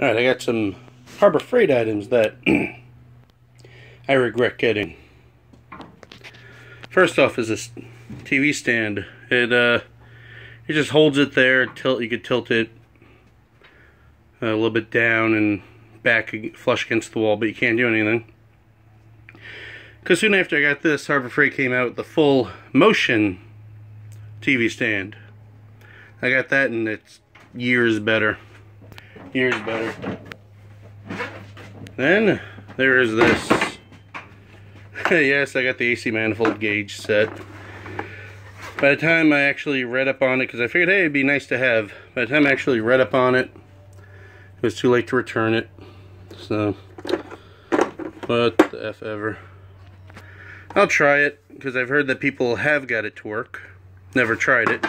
Alright, I got some Harbor Freight items that I regret getting. First off is this TV stand. It uh it just holds it there, tilt you could tilt it a little bit down and back flush against the wall, but you can't do anything. Because soon after I got this, Harbor Freight came out with the full motion TV stand. I got that and it's years better. Years better. Then there is this. yes, I got the AC manifold gauge set. By the time I actually read up on it, because I figured, hey, it'd be nice to have. By the time I actually read up on it, it was too late to return it. So, what the F ever. I'll try it, because I've heard that people have got it to work. Never tried it.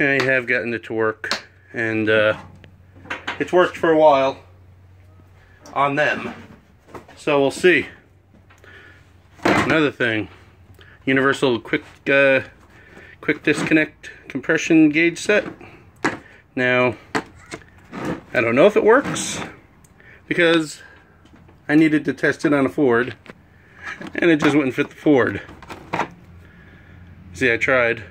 I have gotten it to work. And, uh, it's worked for a while on them. So we'll see. Another thing, universal quick uh, quick disconnect compression gauge set. Now, I don't know if it works because I needed to test it on a Ford and it just wouldn't fit the Ford. See, I tried.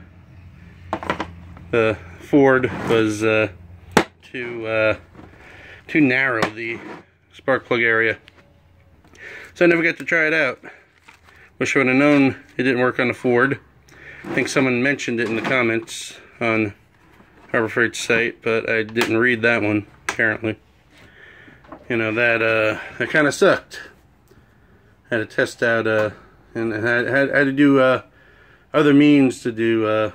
The Ford was uh, too uh, too narrow, the spark plug area. So I never got to try it out. Wish I would have known it didn't work on the Ford. I think someone mentioned it in the comments on Harbor Freight's site, but I didn't read that one, apparently. You know, that, uh, that kind of sucked. Had to test out, uh, and had, had, had to do, uh, other means to do, uh,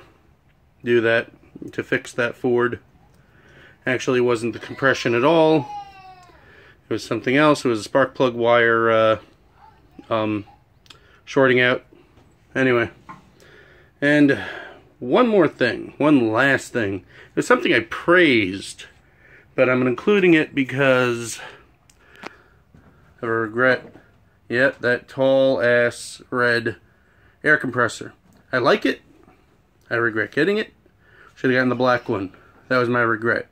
do that, to fix that Ford. Actually wasn't the compression at all. It was something else. It was a spark plug wire uh, um, shorting out. Anyway. And one more thing. One last thing. It's something I praised. But I'm including it because of a regret. Yep, that tall ass red air compressor. I like it. I regret getting it. Should have gotten the black one. That was my regret.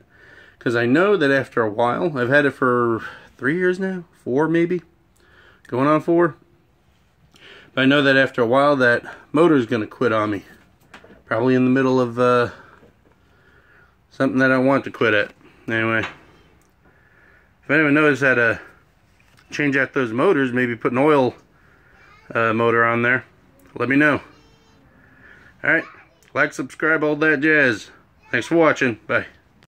Because I know that after a while, I've had it for three years now, four maybe, going on four. But I know that after a while that motor is going to quit on me. Probably in the middle of uh, something that I want to quit at. Anyway, if anyone knows how to change out those motors, maybe put an oil uh, motor on there, let me know. Alright, like, subscribe, all that jazz. Thanks for watching. Bye.